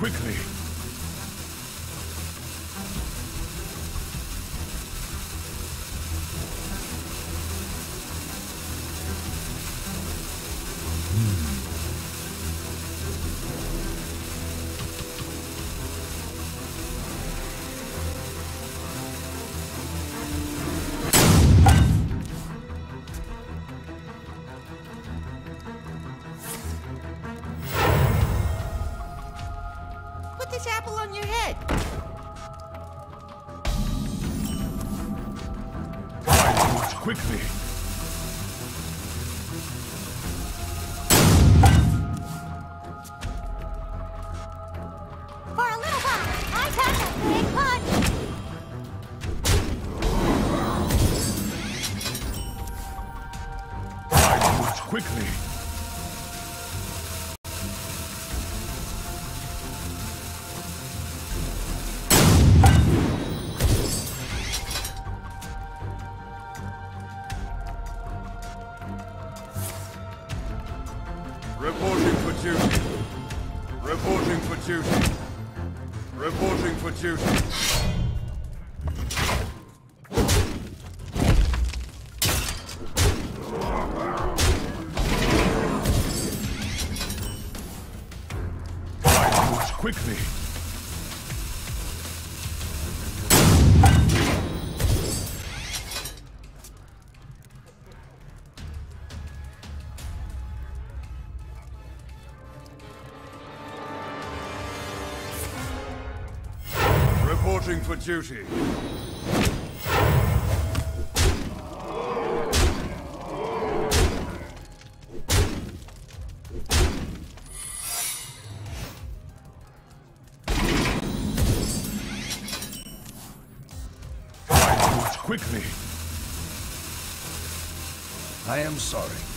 quickly. Put this apple on your head. Quickly. For Reporting for duty. Reporting for duty. Reporting for duty. Quickly. Reporting for duty. Quickly. I am sorry.